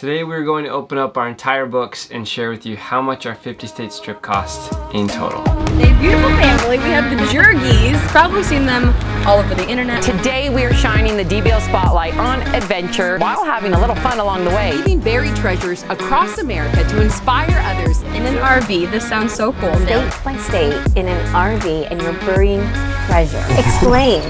Today we're going to open up our entire books and share with you how much our 50 state trip cost in total. A beautiful family. We have the Jurgys. Probably seen them all over the internet. Today we are shining the DBL spotlight on adventure while having a little fun along the way. Leaving buried treasures across America to inspire others. In an RV. This sounds so cool. State by state in an RV and you're burying treasure. Explain.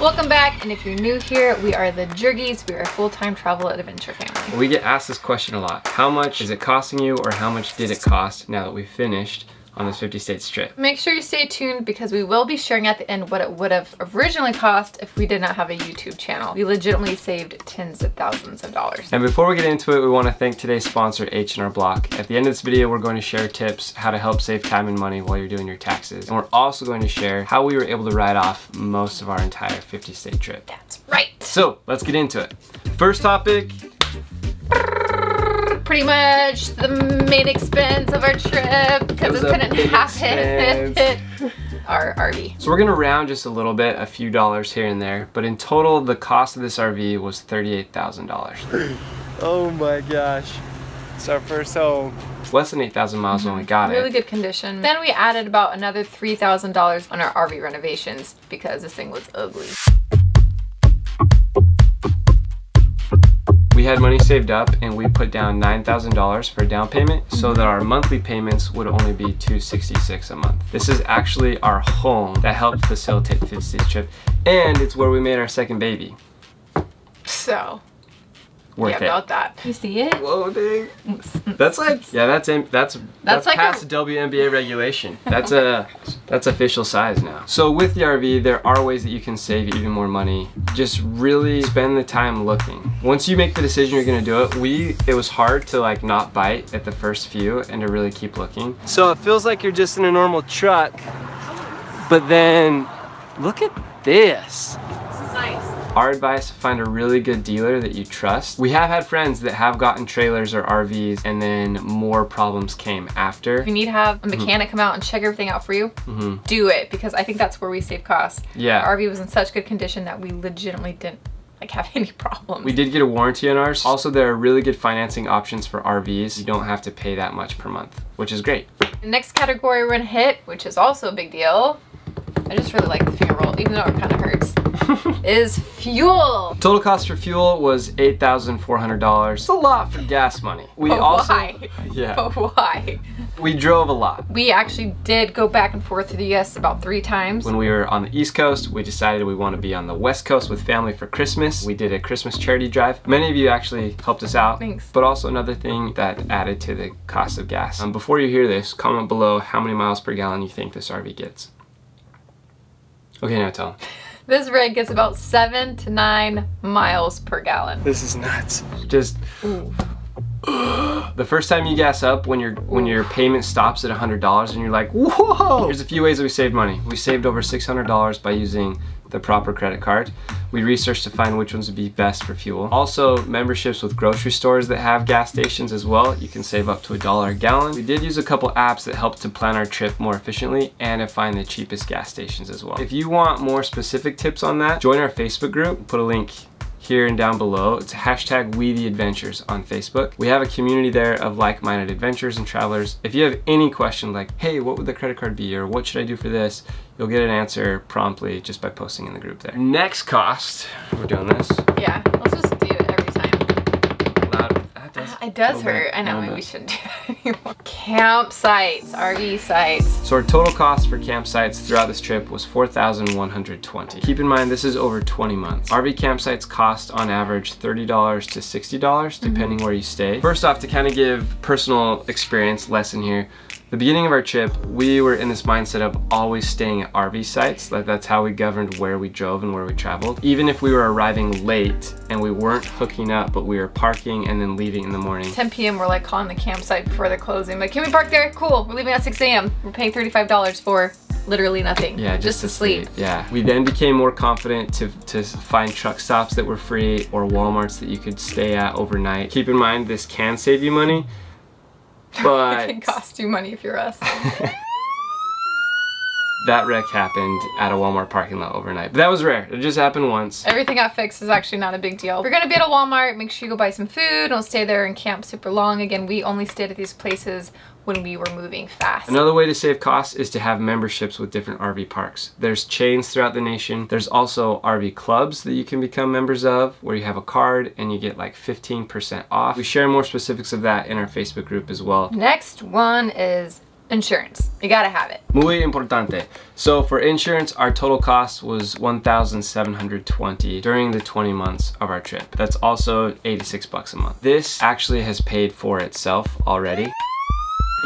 Welcome back, and if you're new here, we are the Jurgys. We are a full-time travel adventure family. We get asked this question a lot. How much is it costing you or how much did it cost now that we've finished on this 50 states trip. Make sure you stay tuned because we will be sharing at the end what it would have originally cost if we did not have a YouTube channel. We legitimately saved tens of thousands of dollars. And before we get into it, we want to thank today's sponsor, H&R Block. At the end of this video, we're going to share tips how to help save time and money while you're doing your taxes. And we're also going to share how we were able to write off most of our entire 50 state trip. That's right. So let's get into it. First topic, pretty much the main expense of our trip because it, it couldn't happen our RV. So we're gonna round just a little bit, a few dollars here and there, but in total the cost of this RV was $38,000. oh my gosh. It's our first home. It's less than 8,000 miles mm -hmm. when we got really it. Really good condition. Then we added about another $3,000 on our RV renovations because this thing was ugly. We had money saved up and we put down $9,000 for down payment so that our monthly payments would only be 266 a month. This is actually our home that helped facilitate 50 trip and it's where we made our second baby. So, worth yeah, it. about that. You see it? Whoa, dang. That's like, yeah, that's that's that's, that's like past a... WNBA regulation. That's a that's official size now. So with the RV, there are ways that you can save even more money. Just really spend the time looking. Once you make the decision you're gonna do it, we it was hard to like not bite at the first few and to really keep looking. So it feels like you're just in a normal truck, but then look at this. This is nice. Our advice, find a really good dealer that you trust. We have had friends that have gotten trailers or RVs and then more problems came after. If you need to have a mechanic mm -hmm. come out and check everything out for you, mm -hmm. do it because I think that's where we save costs. Yeah. Our RV was in such good condition that we legitimately didn't like have any problems. We did get a warranty on ours. Also, there are really good financing options for RVs. You don't have to pay that much per month, which is great. The next category we're gonna hit, which is also a big deal. I just really like the finger roll, even though it kind of hurts. Is fuel. Total cost for fuel was $8,400. It's a lot for gas money. We but also, why? Yeah. But why? We drove a lot. We actually did go back and forth to the US about three times. When we were on the East Coast, we decided we want to be on the West Coast with family for Christmas. We did a Christmas charity drive. Many of you actually helped us out. Thanks. But also another thing that added to the cost of gas. Um, before you hear this, comment below how many miles per gallon you think this RV gets. Okay, now tell them. This rig gets about seven to nine miles per gallon. This is nuts. Just the first time you gas up when your when your payment stops at $100 and you're like, whoa! There's a few ways that we saved money. We saved over $600 by using the proper credit card. We researched to find which ones would be best for fuel. Also, memberships with grocery stores that have gas stations as well. You can save up to a dollar a gallon. We did use a couple apps that helped to plan our trip more efficiently and to find the cheapest gas stations as well. If you want more specific tips on that, join our Facebook group. Put a link here and down below. It's hashtag We The Adventures on Facebook. We have a community there of like-minded adventurers and travelers. If you have any question like, hey, what would the credit card be? Or what should I do for this? You'll get an answer promptly just by posting in the group there. Next cost, we're doing this. Yeah, let's just it does hurt. Bit, I know, maybe we shouldn't do that anymore. Campsites, RV sites. So our total cost for campsites throughout this trip was 4,120. Keep in mind, this is over 20 months. RV campsites cost on average $30 to $60, mm-hmm. depending mm -hmm. where you stay. First off, to kind of give personal experience lesson here, the beginning of our trip, we were in this mindset of always staying at RV sites. Like that's how we governed where we drove and where we traveled. Even if we were arriving late and we weren't hooking up, but we were parking and then leaving in the morning. 10 p.m. we're like calling the campsite before they're closing. Like, can we park there? Cool, we're leaving at 6 a.m. We're paying $35 for literally nothing. Yeah, just, just to, sleep. sleep. Yeah. We then became more confident to, to find truck stops that were free or Walmarts that you could stay at overnight. Keep in mind, this can save you money But it can cost you money if you're us. that wreck happened at a Walmart parking lot overnight. But that was rare. It just happened once. Everything got fixed is actually not a big deal. If you're gonna be at a Walmart, make sure you go buy some food. Don't stay there and camp super long. Again, we only stayed at these places when we were moving fast. Another way to save costs is to have memberships with different RV parks. There's chains throughout the nation. There's also RV clubs that you can become members of where you have a card and you get like 15% off. We share more specifics of that in our Facebook group as well. Next one is insurance. You gotta have it. Muy importante. So for insurance, our total cost was 1,720 during the 20 months of our trip. That's also 86 bucks a month. This actually has paid for itself already.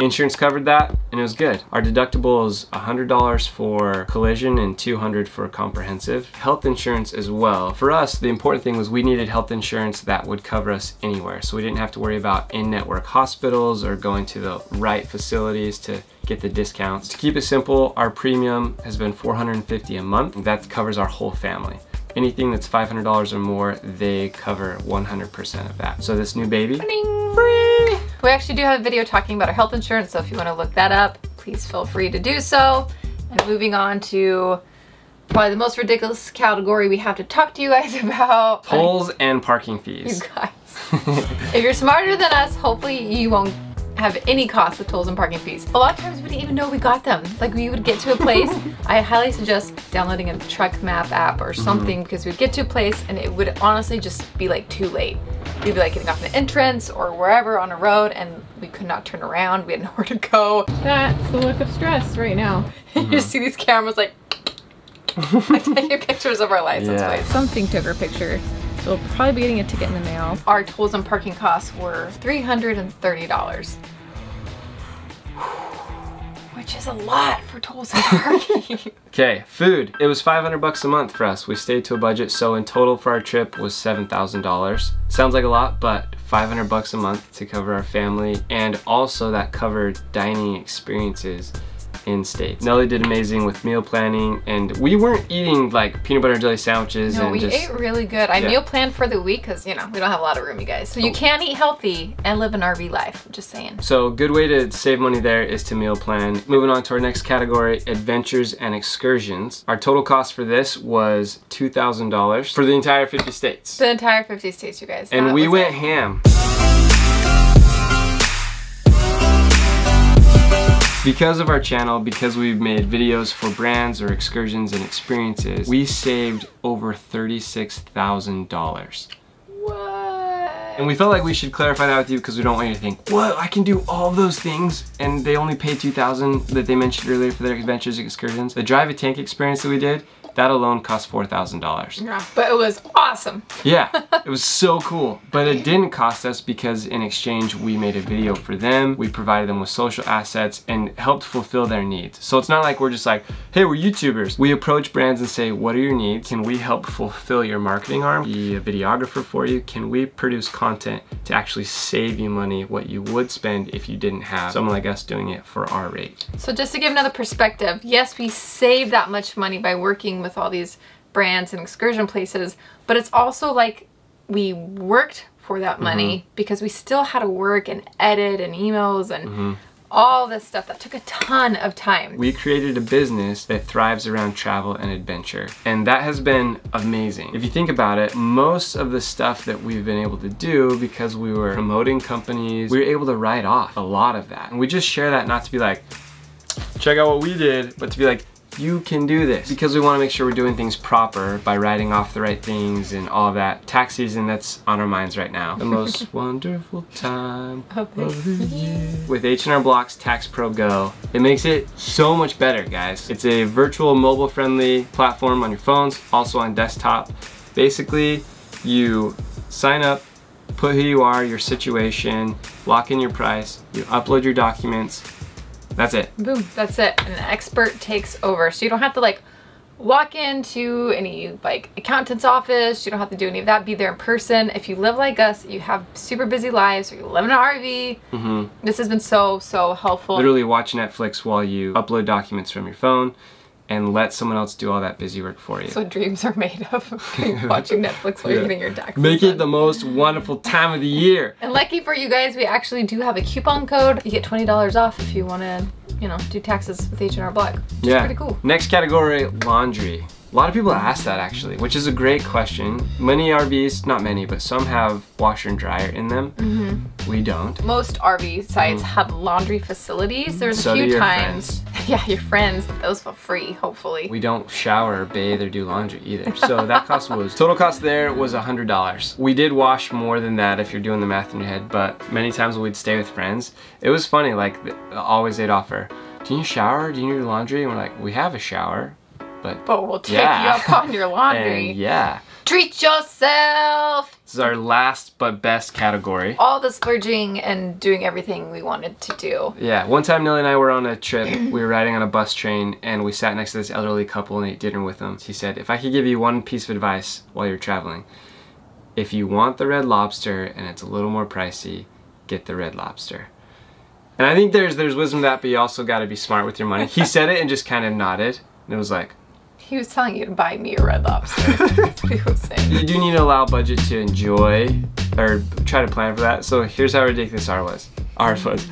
Insurance covered that and it was good. Our deductible is $100 for collision and 200 for comprehensive. Health insurance as well. For us, the important thing was we needed health insurance that would cover us anywhere. So we didn't have to worry about in-network hospitals or going to the right facilities to get the discounts. To keep it simple, our premium has been 450 a month. That covers our whole family. Anything that's $500 or more, they cover 100% of that. So this new baby, free! We actually do have a video talking about our health insurance, so if you want to look that up, please feel free to do so. And moving on to probably the most ridiculous category we have to talk to you guys about. Tolls and parking fees. You guys. if you're smarter than us, hopefully you won't have any cost with tolls and parking fees. A lot of times we didn't even know we got them. Like we would get to a place, I highly suggest downloading a truck map app or something mm -hmm. because we'd get to a place and it would honestly just be like too late. We'd be like getting off an entrance or wherever on a road and we could not turn around. We had nowhere to go. That's the look of stress right now. Mm -hmm. you just see these cameras like I'm taking pictures of our license yeah. plates. Something took her picture. So we'll probably be getting a ticket in the mail. Our tolls and parking costs were $330. Which is a lot for tolls and parking. okay, food. It was 500 bucks a month for us. We stayed to a budget, so in total for our trip was $7,000. Sounds like a lot, but 500 bucks a month to cover our family, and also that covered dining experiences in States. Nelly did amazing with meal planning and we weren't eating like peanut butter and jelly sandwiches no, and we just, ate really good. I yeah. meal planned for the week because, you know, we don't have a lot of room, you guys. So you oh. can eat healthy and live an RV life, I'm just saying. So good way to save money there is to meal plan. Moving on to our next category, adventures and excursions. Our total cost for this was $2,000 for the entire 50 states. The entire 50 states, you guys. And we went it. ham. Because of our channel, because we've made videos for brands or excursions and experiences, we saved over $36,000. What? And we felt like we should clarify that with you because we don't want you to think, what, I can do all those things and they only pay 2000 that they mentioned earlier for their adventures and excursions. The drive a tank experience that we did, that alone cost $4,000. Yeah, but it was awesome. yeah, it was so cool. But it didn't cost us because in exchange, we made a video for them. We provided them with social assets and helped fulfill their needs. So it's not like we're just like, hey, we're YouTubers. We approach brands and say, what are your needs? Can we help fulfill your marketing arm? Be a videographer for you? Can we produce content to actually save you money what you would spend if you didn't have someone like us doing it for our rate? So just to give another perspective, yes, we save that much money by working with with all these brands and excursion places, but it's also like we worked for that money mm -hmm. because we still had to work and edit and emails and mm -hmm. all this stuff that took a ton of time. We created a business that thrives around travel and adventure, and that has been amazing. If you think about it, most of the stuff that we've been able to do because we were promoting companies, we were able to write off a lot of that. And we just share that not to be like, check out what we did, but to be like, you can do this. Because we wanna make sure we're doing things proper by writing off the right things and all that. Tax season, that's on our minds right now. The most wonderful time of the year. With H&R Block's Tax Pro Go, it makes it so much better, guys. It's a virtual mobile-friendly platform on your phones, also on desktop. Basically, you sign up, put who you are, your situation, lock in your price, you upload your documents, that's it. Boom, that's it. An expert takes over. So you don't have to like walk into any like accountant's office. You don't have to do any of that. Be there in person. If you live like us, you have super busy lives, or you live in an RV. Mm -hmm. This has been so, so helpful. Literally watch Netflix while you upload documents from your phone and let someone else do all that busy work for you. So dreams are made of watching Netflix while yeah. you're getting your taxes Make it the most wonderful time of the year. And lucky for you guys, we actually do have a coupon code. You get $20 off if you want to you know, do taxes with H&R Block. Which yeah. is pretty cool. Next category, laundry. A lot of people ask that actually, which is a great question. Many RVs, not many, but some have washer and dryer in them. Mm-hmm. We don't. Most RV sites have laundry facilities. There's Mm. So a few times. Yeah, your friends, those for free, hopefully. We don't shower, bathe, or do laundry either. So that cost was total cost there was a hundred dollars. We did wash more than that if you're doing the math in your head, but many times when we'd stay with friends, it was funny. Like always, they'd offer, "Do you need a shower? Do you need laundry?" And we're like, "We have a shower, but but we'll take Yeah. you up on your laundry. and yeah." Treat yourself! This is our last but best category. All the splurging and doing everything we wanted to do. Yeah, one time Nelly and I were on a trip. We were riding on a bus train and we sat next to this elderly couple and ate dinner with them. He said, If I could give you one piece of advice while you're traveling, if you want the red lobster and it's a little more pricey, get the red lobster. And I think there's there's wisdom that, but you also got to be smart with your money. He said it and just kind of nodded. And it was like, He was telling you to buy me a red lobster. That's what he was saying. you do need to allow budget to enjoy or try to plan for that. So here's how ridiculous ours was. Ours was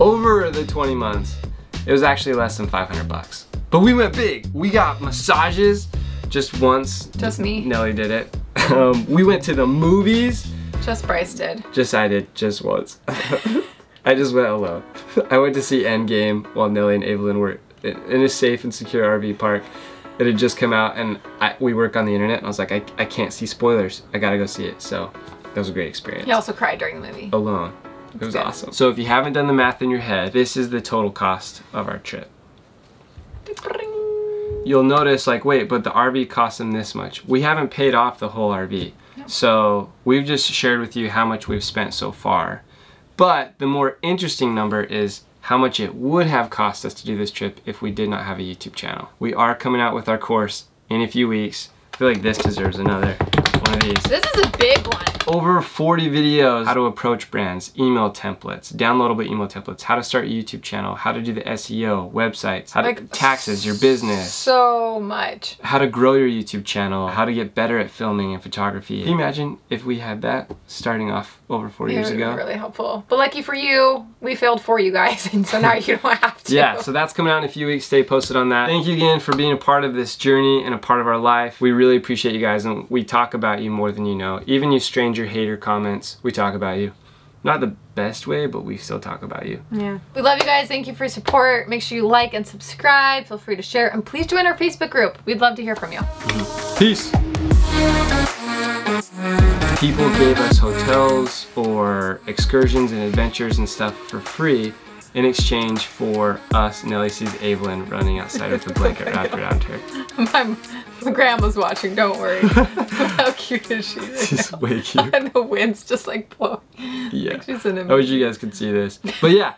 over the 20 months. It was actually less than 500 bucks. But we went big. We got massages just once. Just me. Nelly did it. Um, we went to the movies. Just Bryce did. Just I did just once. I just went alone. I went to see Endgame while Nelly and Evelyn were in in a safe and secure RV park. It had just come out, and I, we work on the internet, and I was like, I, I can't see spoilers. I gotta go see it. So that was a great experience. He also cried during the movie. Alone. It was good. awesome. So if you haven't done the math in your head, this is the total cost of our trip. You'll notice like, wait, but the RV cost them this much. We haven't paid off the whole RV. So we've just shared with you how much we've spent so far. But the more interesting number is how much it would have cost us to do this trip if we did not have a YouTube channel. We are coming out with our course in a few weeks. I feel like this deserves another one of these This is a big one. Over 40 videos how to approach brands, email templates, downloadable email templates, how to start a YouTube channel, how to do the SEO, websites, how to Like, taxes, your business, So much. how to grow your YouTube channel, how to get better at filming and photography. Can you imagine if we had that starting off over four It years ago? really helpful. But lucky for you, we failed for you guys, and so now you don't have to. Yeah, so that's coming out in a few weeks. Stay posted on that. Thank you again for being a part of this journey and a part of our life. We really appreciate you guys, and we talk about you more than you know. Even you stranger hater comments, we talk about you. Not the best way, but we still talk about you. Yeah. We love you guys. Thank you for your support. Make sure you like and subscribe. Feel free to share. And please join our Facebook group. We'd love to hear from you. Peace. People gave us hotels or excursions and adventures and stuff for free in exchange for us, Nellie sees Evelyn running outside with a blanket wrapped around her. My, my grandma's watching. Don't worry. How cute is she? right She's now? way cute. and the wind's just like blowing. Yeah. She's in a I wish you guys could see this. But yeah,